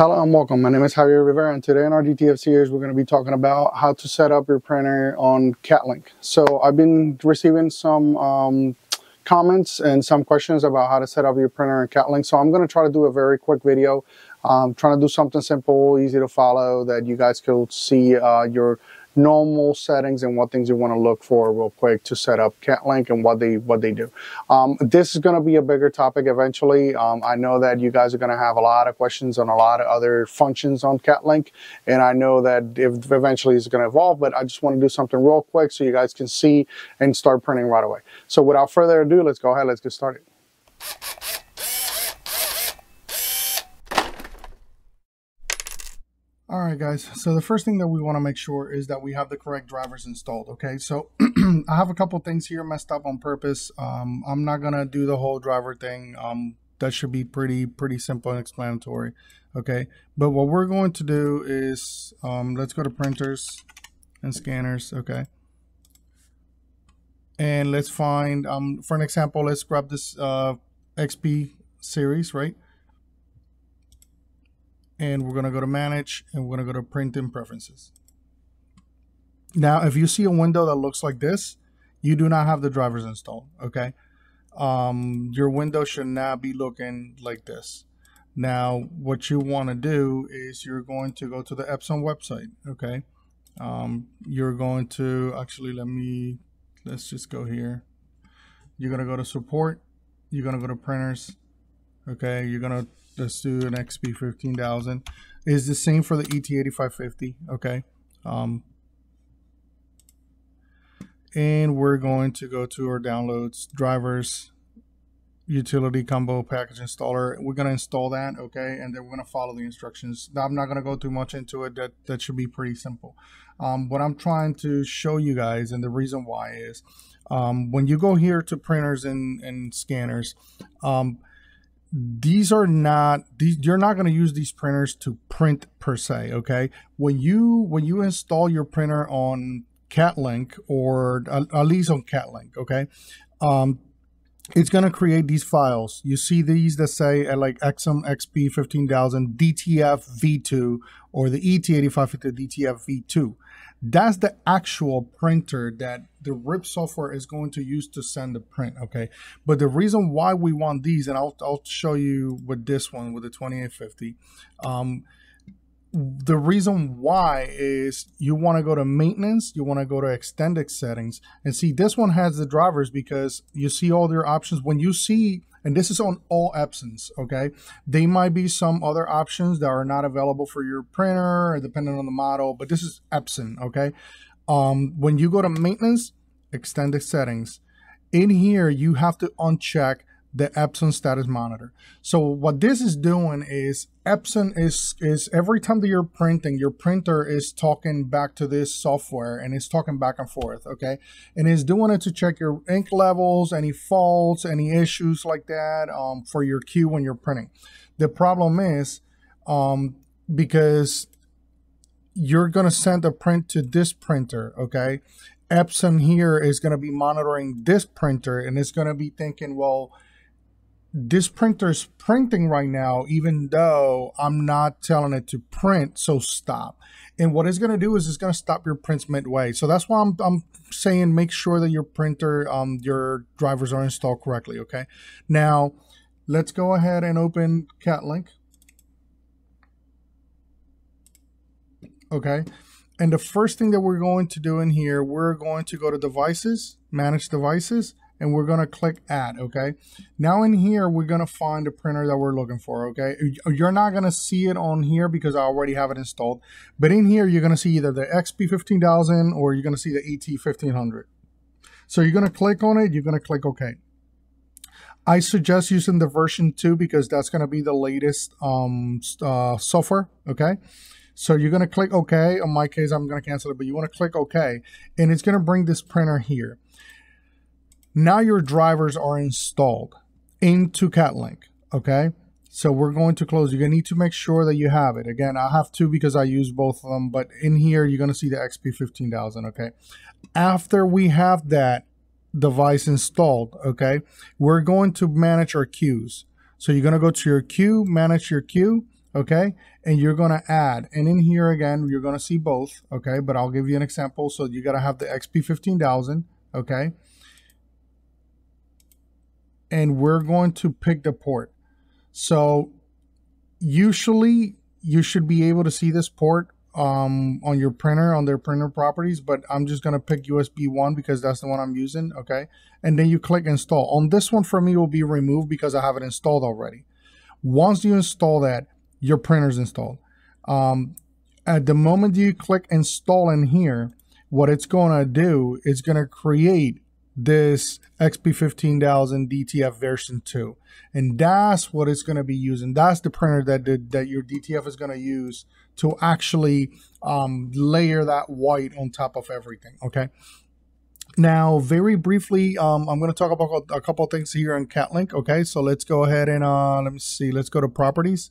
Hello and welcome. My name is Javier Rivera and today in our DTF series we're going to be talking about how to set up your printer on Cadlink. So I've been receiving some um, comments and some questions about how to set up your printer in Cadlink. So I'm going to try to do a very quick video. Um, trying to do something simple, easy to follow that you guys could see uh, your normal settings and what things you want to look for real quick to set up Cadlink and what they what they do. Um, this is going to be a bigger topic eventually. Um, I know that you guys are going to have a lot of questions on a lot of other functions on Cadlink, and I know that if eventually it's going to evolve. But I just want to do something real quick so you guys can see and start printing right away. So without further ado, let's go ahead. Let's get started. All right, guys. So the first thing that we want to make sure is that we have the correct drivers installed. Okay, so I have a couple things here messed up on purpose. Um, I'm not gonna do the whole driver thing. Um, that should be pretty pretty simple and explanatory. Okay, but what we're going to do is um, let's go to printers and scanners. Okay, and let's find um, for an example, let's grab this uh, XP series, right? And we're going to go to manage and we're going to go to print in preferences. Now, if you see a window that looks like this, you do not have the drivers installed, okay? Um, your window should not be looking like this. Now, what you want to do is you're going to go to the Epson website, okay? Um, you're going to, actually, let me, let's just go here. You're going to go to support. You're going to go to printers, okay? You're going to let's do an XP 15000 is the same for the ET8550 okay? Um, and we're going to go to our downloads drivers utility combo package installer. We're going to install that okay? And then we're going to follow the instructions. I'm not going to go too much into it. That that should be pretty simple. Um, what i'm trying to show you guys and the reason why is um, when you go here to printers and, and scanners um, these are not these you're not going to use these printers to print per se okay? When you when you install your printer on Cadlink or at least on Cadlink okay um it's going to create these files. You see these that say uh, like Epson xp 15000 dtf v2 or the et8550 dtf v2 that's the actual printer that the RIP software is going to use to send the print, okay? But the reason why we want these, and I'll, I'll show you with this one, with the 2850, um, the reason why is you want to go to maintenance, you want to go to extended settings, and see this one has the drivers because you see all their options. When you see and this is on all Epsons, okay? They might be some other options that are not available for your printer, depending on the model, but this is Epson, okay? Um, when you go to maintenance, extended settings, in here, you have to uncheck the Epson status monitor. So what this is doing is Epson is is every time that you're printing, your printer is talking back to this software and it's talking back and forth, okay? And it's doing it to check your ink levels, any faults, any issues like that um, for your queue when you're printing. The problem is um, because you're to send a print to this printer, okay? Epson here is to be monitoring this printer and it's to be thinking, well, this printer's printing right now, even though I'm not telling it to print, so stop. And what it's going to do is it's going to stop your prints midway. So that's why I'm, I'm saying make sure that your printer, um, your drivers are installed correctly, okay? Now, let's go ahead and open Cadlink. Okay. And the first thing that we're going to do in here, we're going to go to devices, manage devices, and we're going to click add okay now in here we're going to find the printer that we're looking for okay you're not going to see it on here because I already have it installed but in here you're going to see either the XP 15000 or you're going to see the ET 1500 so you're going to click on it you're going to click OK I suggest using the version 2 because that's going to be the latest um, uh, software okay so you're going to click OK. In my case, I'm going to cancel it, but you want to click OK. And it's going to bring this printer here. Now your drivers are installed into Cadlink, okay? So we're going to close. You're going to need to make sure that you have it. Again, I have two because I use both of them, but in here, you're going to see the XP15000, okay? After we have that device installed, okay, we're going to manage our queues. So you're going to go to your queue, manage your queue, okay? And you're gonna add, and in here again, you're gonna see both, okay? But I'll give you an example. So you gotta have the XP 15000, okay? And we're going to pick the port. So usually you should be able to see this port um, on your printer on their printer properties, but I'm just gonna pick USB one because that's the one I'm using. Okay, and then you click install. On this one for me will be removed because I have it installed already. Once you install that, your printer's installed. Um, at the moment you click install in here, what it's gonna do is gonna create this XP15000 DTF version 2. And that's what it's going to be using. That's the printer that the, that your DTF is going to use to actually um, layer that white on top of everything. Okay. Now, very briefly, um, I'm going to talk about a couple things here in Cadlink. Okay, so let's go ahead and uh, let me see. Let's go to properties.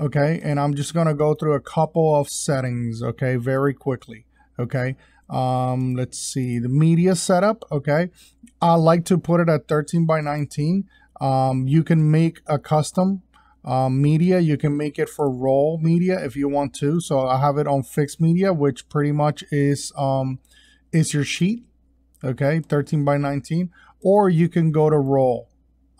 Okay, and I'm just going to go through a couple of settings. Okay, very quickly. Okay, um, let's see the media setup. Okay, I like to put it at 13 by 19. Um, you can make a custom um, media. You can make it for raw media if you want to. So I have it on fixed media, which pretty much is um, is your sheet. Okay, 13 by 19, or you can go to raw.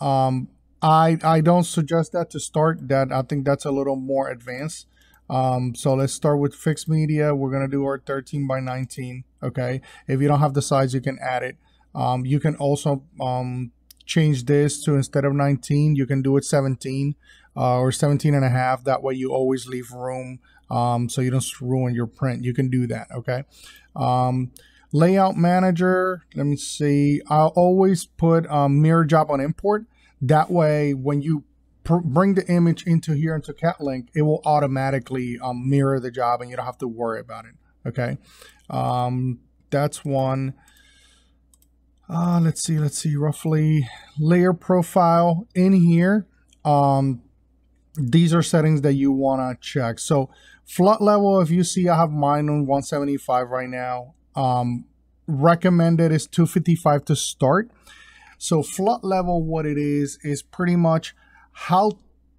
Um, I I don't suggest that to start. That I think that's a little more advanced. Um, so let's start with fixed media. We're going to do our 13 by 19. Okay. If you don't have the size, you can add it. Um, you can also um, change this to instead of 19, you can do it 17 uh, or 17 and a half. That way you always leave room um, so you don't ruin your print. You can do that. Okay. Um, layout manager. Let me see. I'll always put um, mirror job on import. That way, when you bring the image into here into Cadlink, it will automatically um, mirror the job and you don't have to worry about it. Okay. Um, that's one. Uh, let's see, let's see, roughly layer profile in here. Um, these are settings that you want to check. So flood level, if you see, I have mine on 175 right now. Um, recommended is 255 to start. So flood level, what it is, is pretty much how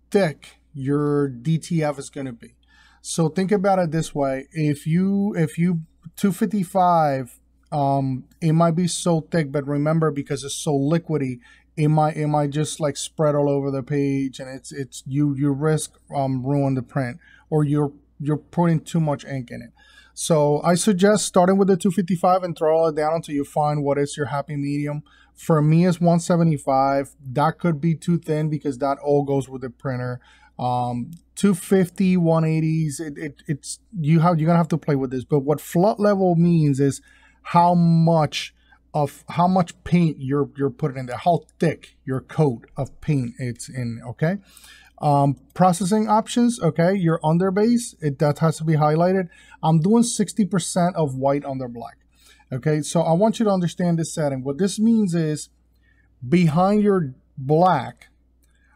thick your DTF is going to be. So think about it this way: if you if you 255, um, it might be so thick, but remember because it's so liquidy, it might it might just like spread all over the page, and it's it's you you risk um ruin the print or you're you're putting too much ink in it. So I suggest starting with the 255 and throw it down until you find what is your happy medium. For me, it's 175. That could be too thin because that all goes with the printer. Um, 250, 180s. It, it, it's you have you're gonna have to play with this. But what flood level means is how much of how much paint you're you're putting in there, how thick your coat of paint it's in. Okay. Um, processing options, okay, your underbase, it that has to be highlighted. I'm doing 60% of white under black. Okay, so I want you to understand this setting. What this means is behind your black,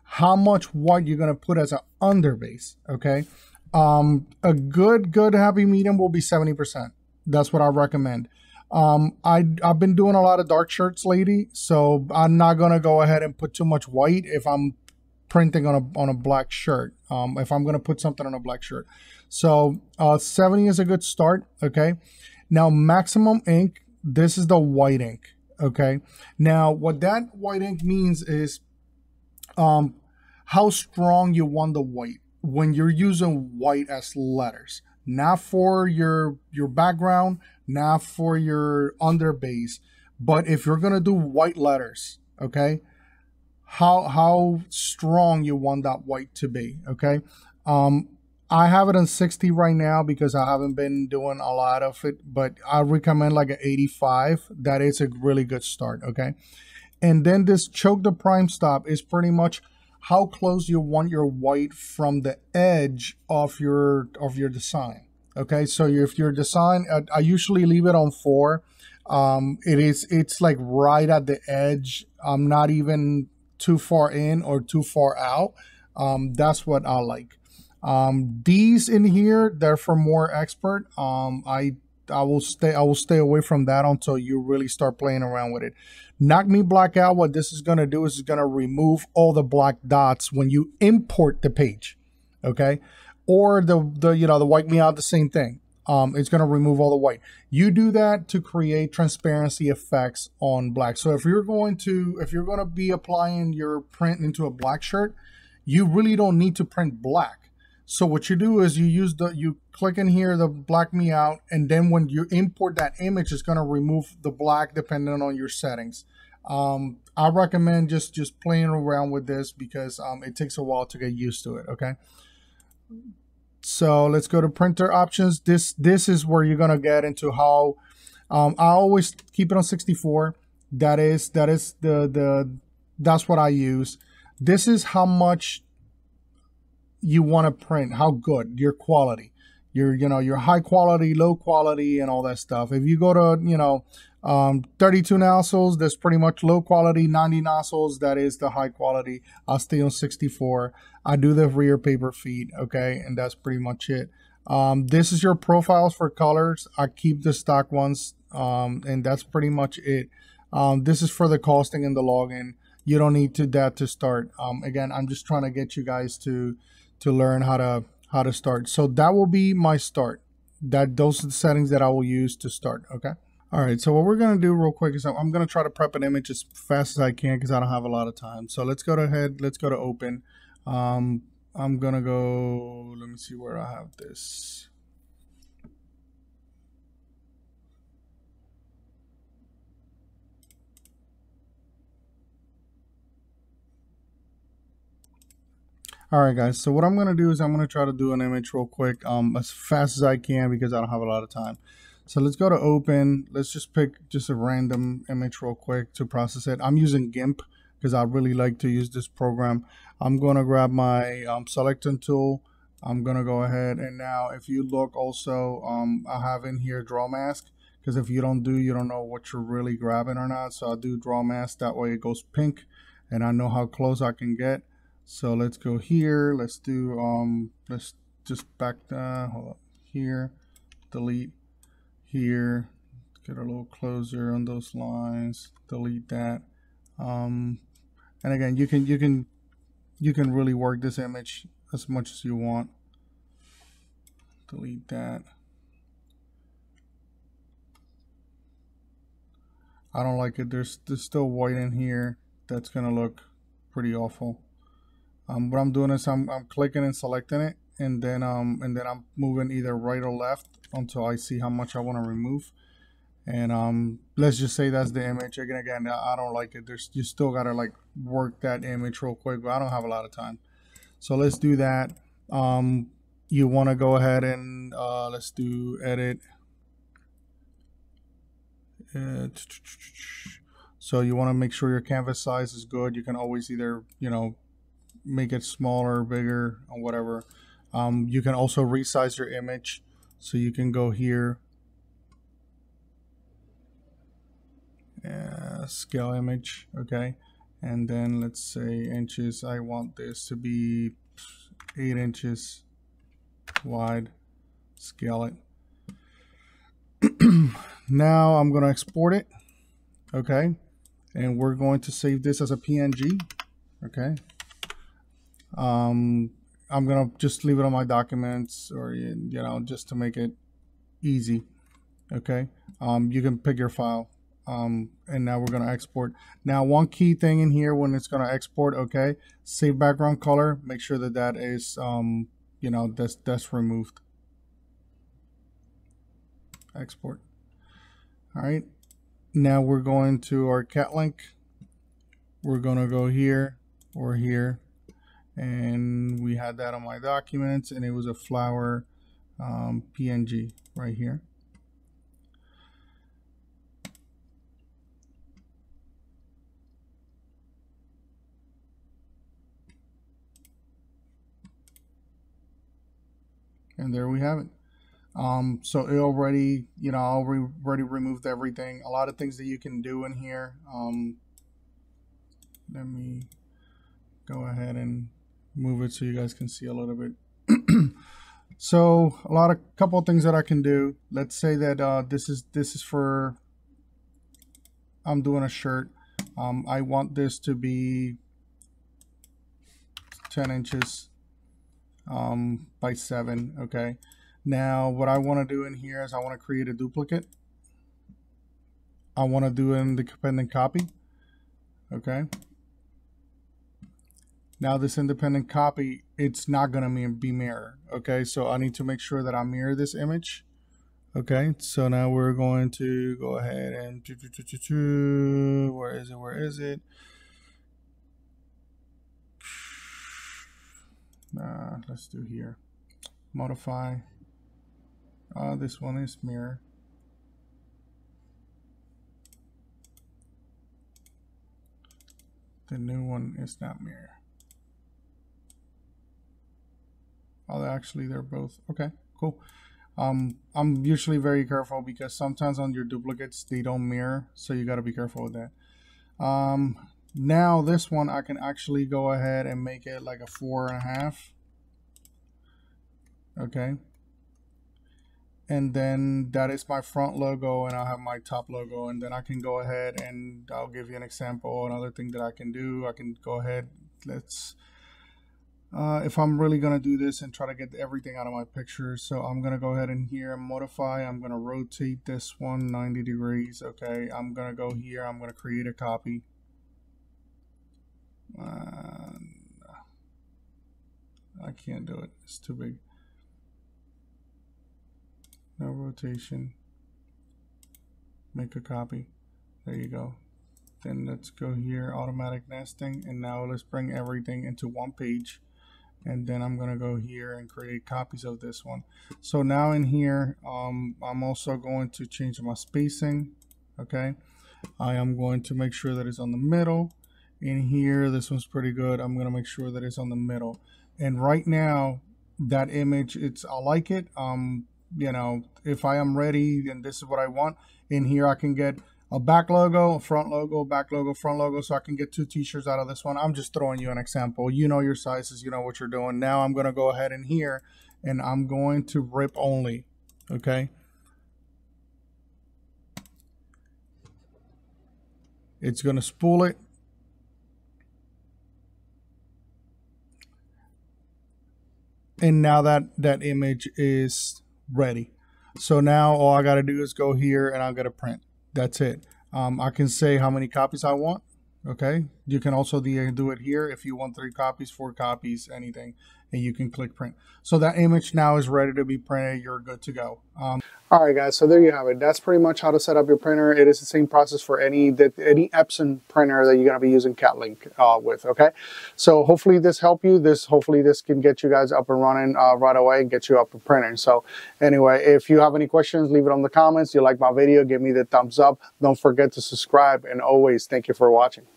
how much white you're gonna put as an underbase. Okay. Um, a good, good happy medium will be 70%. That's what I recommend. Um, I I've been doing a lot of dark shirts lately, so I'm not gonna go ahead and put too much white if I'm printing on a on a black shirt. Um, if I'm gonna put something on a black shirt, so uh, 70 is a good start. Okay, now maximum ink. This is the white ink. Okay, now what that white ink means is, um, how strong you want the white when you're using white as letters, not for your your background, not for your underbase, but if you're gonna do white letters, okay how how strong you want that white to be. Okay. Um, I have it on 60 right now because I haven't been doing a lot of it, but I recommend like an 85. That is a really good start. Okay. And then this choke the prime stop is pretty much how close you want your white from the edge of your of your design. Okay, so if your design, I, I usually leave it on four. Um, it is it's like right at the edge. I'm not even too far in or too far out. Um, that's what I like. Um, these in here, they're for more expert. Um, I I will stay I will stay away from that until you really start playing around with it. Knock me black out. What this is gonna do is it's gonna remove all the black dots when you import the page. Okay. Or the, the you know, the wipe me out, the same thing. Um, it's going to remove all the white. You do that to create transparency effects on black. So if you're going to, if you're going to be applying your print into a black shirt, you really don't need to print black. So what you do is you use the, you click in here, the black me out, and then when you import that image, it's going to remove the black depending on your settings. Um, I recommend just just playing around with this because um, it takes a while to get used to it. Okay. So let's go to printer options. This this is where you're gonna get into how um, I always keep it on 64. That is that is the the that's what I use. This is how much you want to print, how good your quality, your you know your high quality, low quality, and all that stuff. If you go to you know um, 32 nozzles, that's pretty much low quality. 90 nozzles, that is the high quality. I'll stay on 64. I do the rear paper feed, okay, and that's pretty much it. Um, this is your profiles for colors. I keep the stock ones, um, and that's pretty much it. Um, this is for the costing and the login. You don't need to that to start. Um, again, I'm just trying to get you guys to to learn how to how to start. So that will be my start. That those are the settings that I will use to start. Okay. All right, so what we're going to do real quick is I'm going to try to prep an image as fast as I can because I don't have a lot of time. So let's go to ahead, let's go to open. Um, I'm going to go, let me see where I have this. All right, guys. So what I'm going to do is I'm going to try to do an image real quick um, as fast as I can because I don't have a lot of time. So let's go to open. Let's just pick just a random image real quick to process it. I'm using GIMP because I really like to use this program. I'm going to grab my um, selecting tool. I'm going to go ahead and now if you look also, um, I have in here draw mask because if you don't do, you don't know what you're really grabbing or not. So I do draw mask. That way it goes pink and I know how close I can get. So let's go here. Let's do, um, let's just back, uh, hold up. Here, delete. Here. Get a little closer on those lines. Delete that. Um, and again you can you can you can really work this image as much as you want. Delete that. I don't like it. There's there's still white in here. That's gonna look pretty awful um, what I'm doing is I'm, I'm clicking and selecting it and then um and then I'm moving either right or left until I see how much I want to remove. And um, let's just say that's the image. Again, again, I don't like it. There's you still gotta like work that image real quick, but I don't have a lot of time. So let's do that. Um, you want to go ahead and uh, let's do edit. Uh, so you want to make sure your canvas size is good. You can always either you know make it smaller, bigger, or whatever. Um, you can also resize your image. So you can go here, uh, scale image, okay? And then let's say inches, I want this to be eight inches wide, scale it. now I'm gonna export it, okay? And we're going to save this as a PNG, okay? Um, I'm gonna just leave it on my documents or you know just to make it easy okay? Um, you can pick your file um, and now we're gonna export. Now one key thing in here when it's gonna export okay? Save background color make sure that that is um, you know that's that's removed. Export. All right. Now we're going to our Cadlink. We're gonna go here or here and we had that on my documents and it was a flower um, PNG right here. And there we have it. Um, so it already, you know, I already removed everything. A lot of things that you can do in here. Um, let me go ahead and move it so you guys can see a little bit. so a lot of couple of things that I can do. Let's say that uh, this is this is for I'm doing a shirt. Um, I want this to be 10 inches. um, by 7, okay? Now, what I want to do in here is I want to create a duplicate. I want to do an independent copy, okay? Now this independent copy, it's not going to be mirror, okay? So I need to make sure that I mirror this image, okay? So now we're going to go ahead and, where is it, where is it? uh, let's do here modify uh, this one is mirror the new one is not mirror oh actually they're both okay cool um, I'm usually very careful because sometimes on your duplicates they don't mirror so you got to be careful with that um, now this one I can actually go ahead and make it like a four and a half. Okay. And then that is my front logo and I'll have my top logo and then I can go ahead and I'll give you an example. Another thing that I can do, I can go ahead, let's, uh, if I'm really going to do this and try to get everything out of my picture. So I'm going to go ahead and here and modify. I'm going to rotate this one 90 degrees. Okay. I'm going to go here. I'm going to create a copy. I can't do it. It's too big. No rotation. Make a copy. There you go. Then let's go here, automatic nesting. And now let's bring everything into one page. And then I'm to go here and create copies of this one. So now in here, um, I'm also going to change my spacing. Okay. I am going to make sure that it's on the middle in here this one's pretty good I'm gonna make sure that it's on the middle and right now that image it's I like it um you know if I am ready and this is what I want in here I can get a back logo a front logo back logo front logo so I can get two t-shirts out of this one. I'm just throwing you an example. You know your sizes you know what you're doing. Now I'm gonna go ahead in here and I'm going to rip only okay? It's gonna spool it. And now that that image is ready. So now all I got to do is go here and I'm going to print that's it. Um, I can say how many copies I want okay? You can also do it here if you want three copies four copies anything and you can click print so that image now is ready to be printed you're good to go um, all right, guys, so there you have it. That's pretty much how to set up your printer. It is the same process for any that any Epson printer that you're to be using Cadlink uh, with, okay? So hopefully this helped you. This Hopefully this can get you guys up and running uh, right away and get you up and printing. So anyway, if you have any questions, leave it on the comments. You like my video, give me the thumbs up. Don't forget to subscribe, and always thank you for watching.